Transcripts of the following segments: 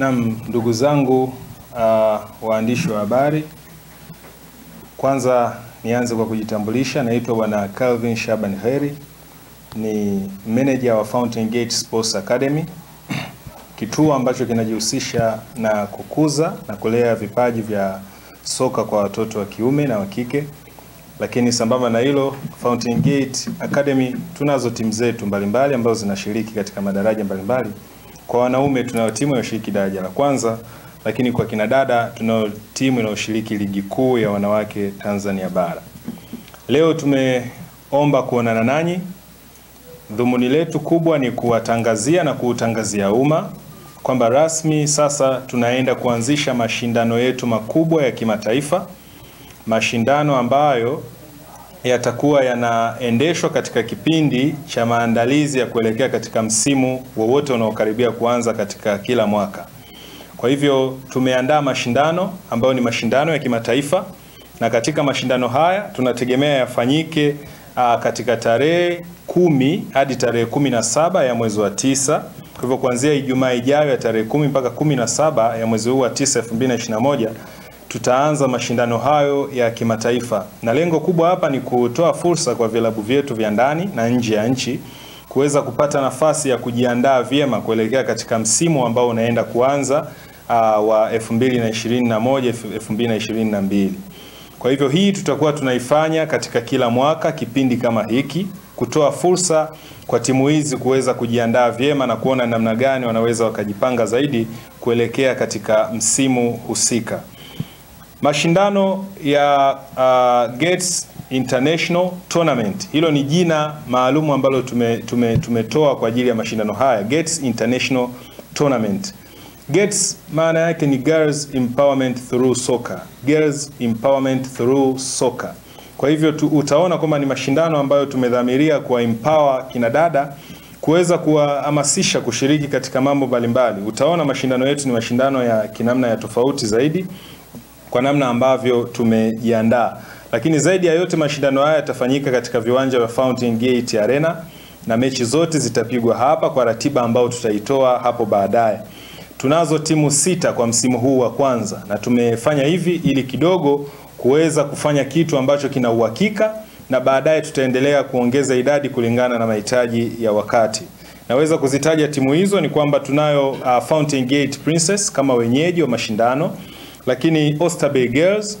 Naam, ndugu zangu uh, waandishi wa habari, kwanza nianze kwa kujitambulisha. Naitwa Bwana Calvin Shaban Heri, ni manager wa Fountain Gate Sports Academy, kituo ambacho kinajihusisha na kukuza na kulea vipaji vya soka kwa watoto wa kiume na wa kike. Lakini sambamba na hilo, Fountain Gate Academy tunazo timu zetu mbalimbali ambazo zinashiriki katika madaraja mbalimbali. Kwa wanaume tunayo timu inayoshiriki daraja la kwanza, lakini kwa kina dada tunayo timu inayoshiriki ligi kuu ya wanawake Tanzania bara. Leo tumeomba kuonana nanyi. Dhumuni letu kubwa ni kuwatangazia na kuutangazia umma kwamba rasmi sasa tunaenda kuanzisha mashindano yetu makubwa ya kimataifa, mashindano ambayo yatakuwa yanaendeshwa katika kipindi cha maandalizi ya kuelekea katika msimu wowote unaokaribia kuanza katika kila mwaka. Kwa hivyo tumeandaa mashindano ambayo ni mashindano ya kimataifa, na katika mashindano haya tunategemea yafanyike uh, katika tarehe kumi hadi tarehe kumi na saba ya mwezi wa tisa. Kwa hivyo kuanzia Ijumaa ijayo ya tarehe kumi mpaka kumi na saba ya mwezi huu wa tisa elfu mbili na ishirini na moja tutaanza mashindano hayo ya kimataifa, na lengo kubwa hapa ni kutoa fursa kwa vilabu vyetu vya ndani na nje ya nchi kuweza kupata nafasi ya kujiandaa vyema kuelekea katika msimu ambao unaenda kuanza uh, wa 2021 2022. Kwa hivyo hii tutakuwa tunaifanya katika kila mwaka kipindi kama hiki kutoa fursa kwa timu hizi kuweza kujiandaa vyema na kuona namna gani wanaweza wakajipanga zaidi kuelekea katika msimu husika. Mashindano ya uh, Gates International Tournament, hilo ni jina maalumu ambalo tume, tume, tumetoa kwa ajili ya mashindano haya, Gates International Tournament. Gates maana yake ni Girls Empowerment Through Soccer. Girls Empowerment Through Soccer. Kwa hivyo tu, utaona kwamba ni mashindano ambayo tumedhamiria kuwa empower kina dada kuweza kuwahamasisha kushiriki katika mambo mbalimbali. Utaona mashindano yetu ni mashindano ya kinamna ya tofauti zaidi kwa namna ambavyo tumejiandaa, lakini zaidi ya yote mashindano haya yatafanyika katika viwanja vya Fountain Gate Arena na mechi zote zitapigwa hapa kwa ratiba ambayo tutaitoa hapo baadaye. Tunazo timu sita kwa msimu huu wa kwanza, na tumefanya hivi ili kidogo kuweza kufanya kitu ambacho kina uhakika, na baadaye tutaendelea kuongeza idadi kulingana na mahitaji ya wakati. Naweza kuzitaja timu hizo ni kwamba tunayo uh, Fountain Gate Princess kama wenyeji wa mashindano lakini Oysterbay Girls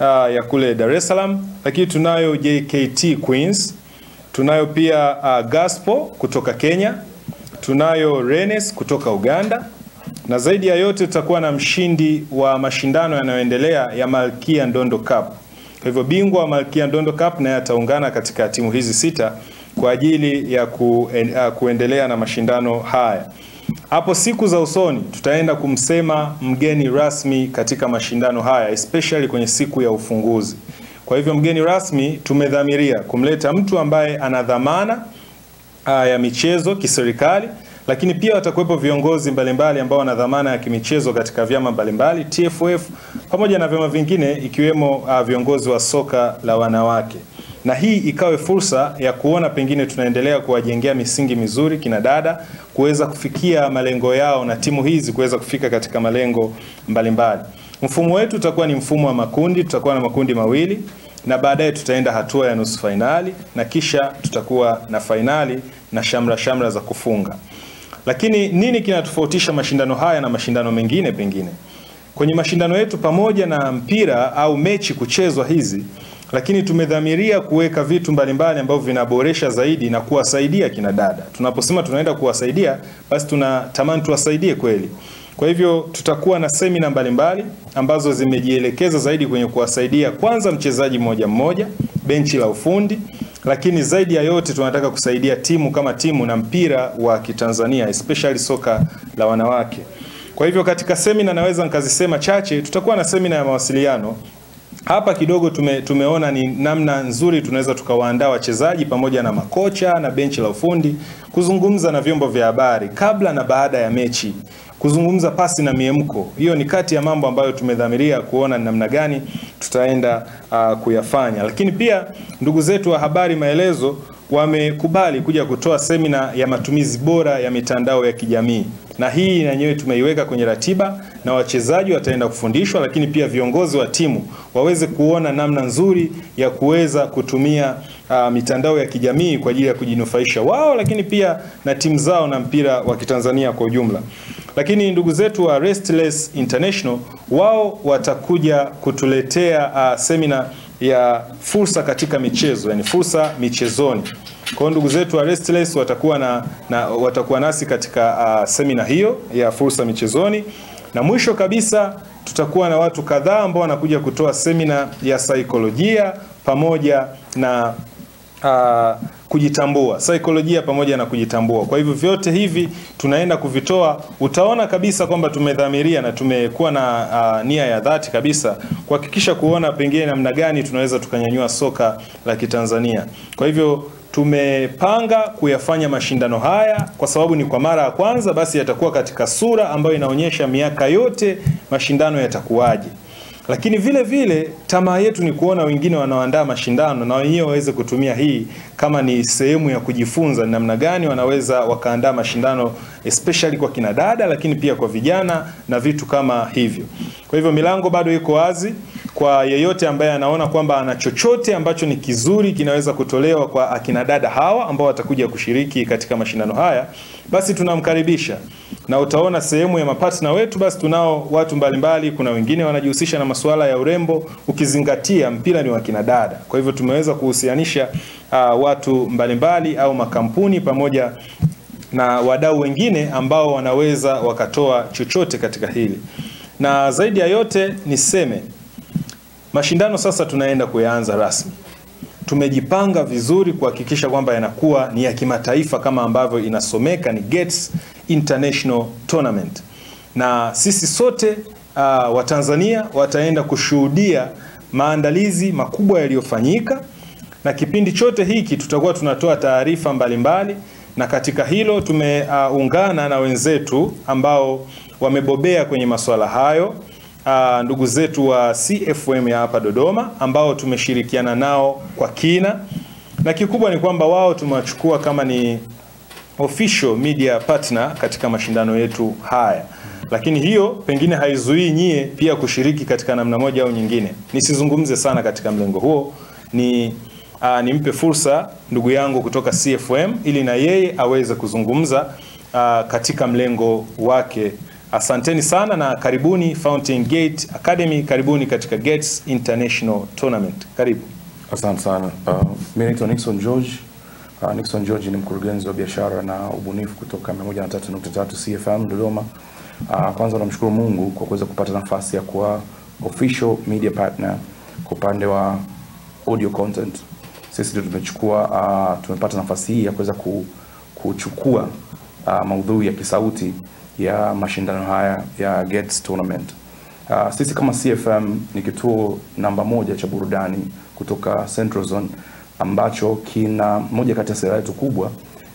uh, ya kule Dar es Salaam, lakini tunayo JKT Queens, tunayo pia uh, Gaspo kutoka Kenya, tunayo Renes kutoka Uganda, na zaidi ya yote tutakuwa na mshindi wa mashindano yanayoendelea ya Malkia Ndondo Cup. Kwa hivyo bingwa wa Malkia Ndondo Cup naye ataungana katika timu hizi sita kwa ajili ya uh, kuendelea na mashindano haya. Hapo siku za usoni tutaenda kumsema mgeni rasmi katika mashindano haya especially kwenye siku ya ufunguzi. Kwa hivyo mgeni rasmi tumedhamiria kumleta mtu ambaye ana dhamana ya michezo kiserikali, lakini pia watakuwepo viongozi mbalimbali ambao wana dhamana ya kimichezo katika vyama mbalimbali TFF, pamoja na vyama vingine ikiwemo uh, viongozi wa soka la wanawake na hii ikawe fursa ya kuona pengine tunaendelea kuwajengea misingi mizuri kina dada kuweza kufikia malengo yao na timu hizi kuweza kufika katika malengo mbalimbali. Mfumo wetu utakuwa ni mfumo wa makundi, tutakuwa na makundi mawili na baadaye tutaenda hatua ya nusu fainali na kisha tutakuwa na fainali na shamra shamra za kufunga. Lakini nini kinatofautisha mashindano haya na mashindano mengine pengine? Kwenye mashindano yetu pamoja na mpira au mechi kuchezwa hizi lakini tumedhamiria kuweka vitu mbalimbali ambavyo vinaboresha zaidi na kuwasaidia kina dada. Tunaposema tunaenda kuwasaidia, basi tunatamani tuwasaidie kweli. Kwa hivyo tutakuwa na semina mbalimbali ambazo zimejielekeza zaidi kwenye kuwasaidia kwanza mchezaji mmoja mmoja, benchi la ufundi, lakini zaidi ya yote tunataka kusaidia timu kama timu na mpira wa Kitanzania especially soka la wanawake. Kwa hivyo katika semina naweza nikazisema chache, tutakuwa na semina ya mawasiliano hapa kidogo tume, tumeona ni namna nzuri tunaweza tukawaandaa wachezaji pamoja na makocha na benchi la ufundi kuzungumza na vyombo vya habari kabla na baada ya mechi, kuzungumza pasi na miemko. Hiyo ni kati ya mambo ambayo tumedhamiria kuona ni namna gani tutaenda uh, kuyafanya. Lakini pia ndugu zetu wa habari maelezo wamekubali kuja kutoa semina ya matumizi bora ya mitandao ya kijamii na hii na tumeiweka kwenye ratiba, na wachezaji wataenda kufundishwa, lakini pia viongozi wa timu waweze kuona namna nzuri ya kuweza kutumia uh, mitandao ya kijamii kwa ajili ya kujinufaisha wao, lakini pia na timu zao na mpira wa Kitanzania kwa ujumla. Lakini ndugu zetu wa Restless International wao watakuja kutuletea uh, semina ya fursa katika michezo, yani fursa michezoni. Kwa ndugu zetu wa Restless watakuwa na, na watakuwa nasi katika uh, semina hiyo ya fursa michezoni, na mwisho kabisa tutakuwa na watu kadhaa ambao wanakuja kutoa semina ya saikolojia pamoja na uh, kujitambua, saikolojia pamoja na kujitambua. Kwa hivyo vyote hivi tunaenda kuvitoa, utaona kabisa kwamba tumedhamiria na tumekuwa na uh, nia ya dhati kabisa kuhakikisha kuona pengine namna gani tunaweza tukanyanyua soka la Kitanzania. Kwa hivyo tumepanga kuyafanya mashindano haya kwa sababu ni kwa mara ya kwanza, basi yatakuwa katika sura ambayo inaonyesha miaka yote mashindano yatakuwaje lakini vile vile tamaa yetu ni kuona wengine wanaoandaa mashindano na wenyewe waweze kutumia hii kama ni sehemu ya kujifunza ni namna gani wanaweza wakaandaa mashindano especially kwa kina dada, lakini pia kwa vijana na vitu kama hivyo. Kwa hivyo milango bado iko wazi kwa yeyote ambaye anaona kwamba ana chochote ambacho ni kizuri kinaweza kutolewa kwa akina dada hawa ambao watakuja kushiriki katika mashindano haya, basi tunamkaribisha na utaona sehemu ya mapatna wetu, basi tunao watu mbalimbali. Kuna wengine wanajihusisha na masuala ya urembo, ukizingatia mpira ni wa kina dada. Kwa hivyo tumeweza kuhusianisha uh, watu mbalimbali au makampuni pamoja na wadau wengine ambao wanaweza wakatoa chochote katika hili, na zaidi ya yote niseme mashindano sasa tunaenda kuyaanza rasmi. Tumejipanga vizuri kuhakikisha kwamba yanakuwa ni ya kimataifa kama ambavyo inasomeka ni Gates International Tournament, na sisi sote uh, Watanzania wataenda kushuhudia maandalizi makubwa yaliyofanyika, na kipindi chote hiki tutakuwa tunatoa taarifa mbalimbali, na katika hilo tumeungana uh, na wenzetu ambao wamebobea kwenye masuala hayo uh, ndugu zetu wa CFM ya hapa Dodoma ambao tumeshirikiana nao kwa kina, na kikubwa ni kwamba wao tumewachukua kama ni official media partner katika mashindano yetu haya, lakini hiyo pengine haizuii nyie pia kushiriki katika namna moja au nyingine. Nisizungumze sana katika mlengo huo, ni uh, nimpe fursa ndugu yangu kutoka CFM ili na yeye aweze kuzungumza uh, katika mlengo wake. Asanteni sana na karibuni Fountain Gate Academy, karibuni katika Gates International Tournament. Karibu. Asante sana. Uh, mimi naitwa Nixon George. Uh, Nixon George ni mkurugenzi wa biashara na ubunifu kutoka 103.3 CFM Dodoma. Uh, kwanza namshukuru Mungu kwa kuweza kupata nafasi ya kuwa official media partner kwa upande wa audio content. Sisi ndio tumechukua uh, tumepata nafasi hii ya kuweza ku, kuchukua uh, maudhui ya kisauti ya mashindano haya ya Gates Tournament. Uh, sisi kama CFM ni kituo namba moja cha burudani kutoka Central Zone ambacho kina moja kati ya sera yetu kubwa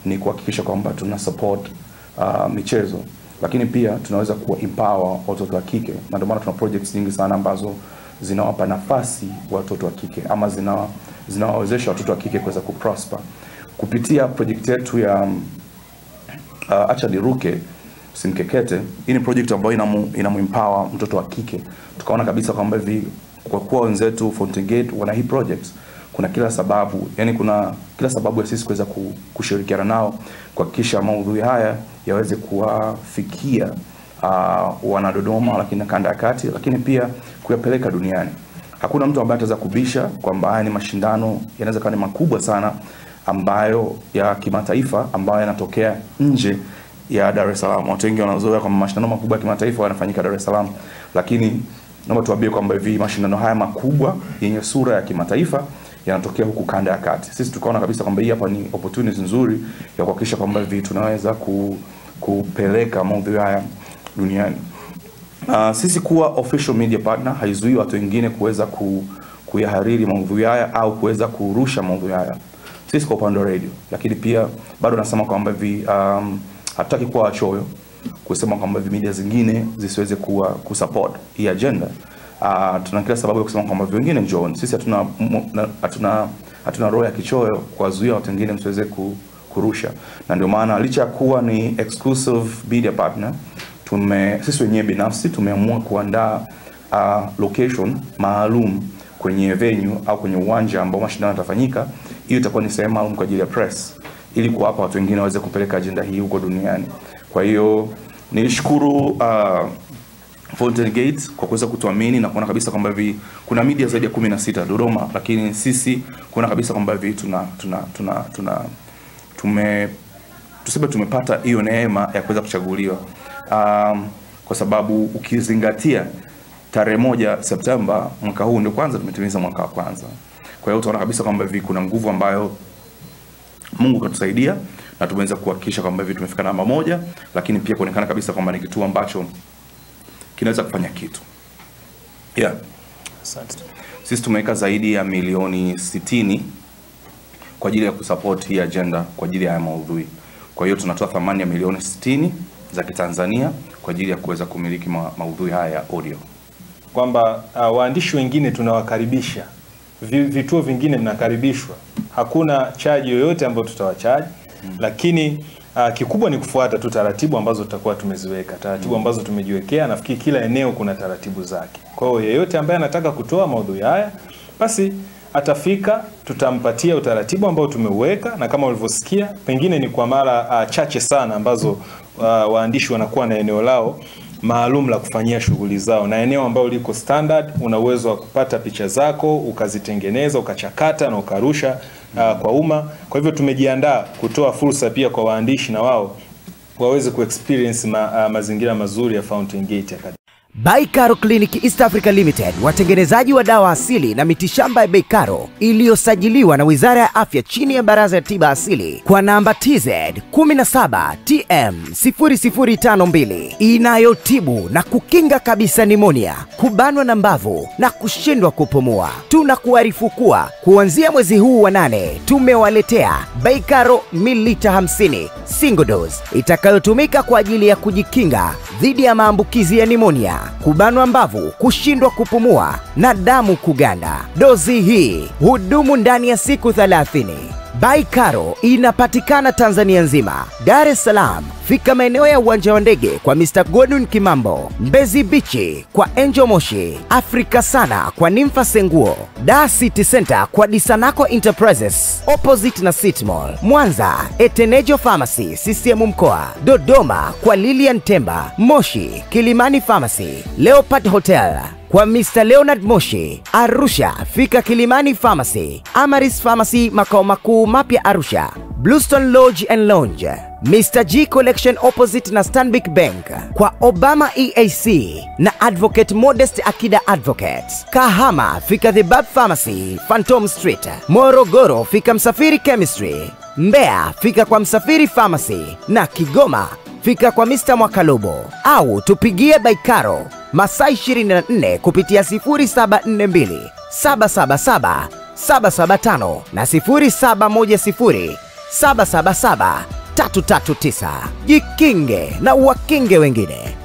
ni kuhakikisha kwamba tuna support uh, michezo, lakini pia tunaweza kuwa empower watoto wa kike, na ndio maana tuna projects nyingi sana ambazo zinawapa nafasi watoto wa kike ama zina zinawawezesha watoto wa kike kuweza kuprosper kupitia project yetu ya uh, acha niruke simkekete. Hii ni project ambayo inamu, inamuempower mtoto wa kike. Tukaona kabisa kwamba hivi kwa kuwa wenzetu Fountain Gate wana hii project, kuna kila sababu yani, kuna kila sababu ya sisi kuweza kushirikiana nao kuhakikisha maudhui haya yaweze kuwafikia uh, Wanadodoma, lakini na kanda ya kati, lakini pia kuyapeleka duniani. Hakuna mtu ambaye ataweza kubisha kwamba haya ni mashindano yanaweza kuwa ni makubwa sana ambayo ya kimataifa ambayo yanatokea nje ya Dar es Salaam. Watu wengi wanazoea kwamba mashindano makubwa ya kimataifa yanafanyika Dar es Salaam, lakini naomba tuambie kwamba hivi mashindano haya makubwa yenye sura ya kimataifa yanatokea huku kanda ya kati. Sisi tukaona kabisa kwamba hii hapa ni opportunity nzuri ya kuhakikisha kwamba tunaweza ku, kupeleka maudhui haya duniani. Uh, sisi kuwa official media partner haizuii watu wengine kuweza ku, kuyahariri maudhui haya au kuweza kurusha maudhui haya. Sisi kwa upande wa radio, lakini pia bado nasema kwamba hivi um, hatutaki kuwa wachoyo kusema kwamba media zingine zisiweze kuwa kusupport hii agenda. Uh, tuna kila sababu ya kusema kwamba wengine njooni. Sisi hatuna hatuna hatuna roho ya kichoyo kuwazuia watu wengine msiweze ku, kurusha, na ndio maana licha ya kuwa ni exclusive media partner, tume sisi wenyewe binafsi tumeamua kuandaa uh, location maalum kwenye venue au kwenye uwanja ambao mashindano yatafanyika. Hiyo itakuwa ni sehemu maalum kwa ajili ya press, ili kuwapa watu wengine waweze kupeleka ajenda hii huko duniani. Kwa hiyo nilishukuru uh, Fountain Gate kwa kuweza kutuamini na kuona kabisa kwamba hivi kuna media zaidi ya kumi na sita Dodoma, lakini sisi kuona kabisa kwamba hivi tuna tuna tuna, tuna tume tuseme tumepata hiyo neema ya kuweza kuchaguliwa um, kwa sababu ukizingatia tarehe moja Septemba mwaka huu ndio kwanza tumetimiza mwaka wa kwanza. Kwa hiyo utaona kabisa kwamba hivi kuna nguvu ambayo Mungu katusaidia na tumeweza kuhakikisha kwamba hivi tumefika namba moja, lakini pia kuonekana kabisa kwamba ni kituo ambacho kinaweza kufanya kitu yeah. Asante. Sisi tumeweka zaidi ya milioni 60 kwa ajili ya kusupport hii agenda kwa ajili ya haya maudhui. Kwa hiyo tunatoa thamani ya milioni 60 za Kitanzania kwa ajili ya kuweza kumiliki ma maudhui haya ya audio. kwamba uh, waandishi wengine tunawakaribisha, vituo vingine mnakaribishwa, hakuna chaji yoyote ambayo tutawachaji mm. Lakini uh, kikubwa ni kufuata tu taratibu ambazo tutakuwa tumeziweka, taratibu ambazo tumejiwekea. Nafikiri kila eneo kuna taratibu zake. Kwa hiyo yeyote ambaye anataka kutoa maudhui haya basi atafika, tutampatia utaratibu ambao tumeuweka, na kama ulivyosikia, pengine ni kwa mara uh, chache sana ambazo uh, waandishi wanakuwa na eneo lao maalum la kufanyia shughuli zao na eneo ambalo liko standard, una uwezo wa kupata picha zako ukazitengeneza ukachakata na ukarusha uh, kwa umma. Kwa hivyo tumejiandaa kutoa fursa pia kwa waandishi na wao waweze kuexperience ma, uh, mazingira mazuri ya Fountain Gate Academy. Baikaro Clinic East Africa Limited, watengenezaji wa dawa asili na mitishamba ya Baikaro iliyosajiliwa na Wizara ya Afya chini ya Baraza ya Tiba Asili kwa namba TZ 17 TM 0052 inayotibu na kukinga kabisa nimonia, kubanwa na mbavu na kushindwa kupumua. Tunakuarifu kuwa kuanzia mwezi huu wa nane tumewaletea Baikaro mililita 50 single dose itakayotumika kwa ajili ya kujikinga dhidi ya maambukizi ya nimonia, kubanwa mbavu, kushindwa kupumua na damu kuganda. Dozi hii hudumu ndani ya siku 30. Baikaro inapatikana Tanzania nzima. Dar es Salaam fika maeneo ya uwanja wa ndege kwa Mr. Godwin Kimambo, Mbezi Bichi kwa Angel Moshi, Afrika Sana kwa Nimfa Senguo, Dar City Center kwa Disanako Enterprises. Opposite na City Mall, Mwanza Etenejo Pharmacy CCM mkoa, Dodoma kwa Lilian Temba, Moshi Kilimani Pharmacy, Leopard Hotel kwa Mr. Leonard Moshi, Arusha fika Kilimani Pharmacy, Amaris Pharmacy makao makuu mapya Arusha, Bluestone Lodge and Lounge, Mr. G Collection opposite na Stanbic Bank, kwa Obama EAC na Advocate Modest Akida Advocates. Kahama fika The Bab Pharmacy, Phantom Street, Morogoro fika Msafiri Chemistry, Mbeya fika kwa Msafiri Pharmacy na Kigoma fika kwa Mr. Mwakalobo au tupigie Baikaro masaa 24 kupitia 0742 777 775 na 0710 777 339. Jikinge na uwakinge wengine.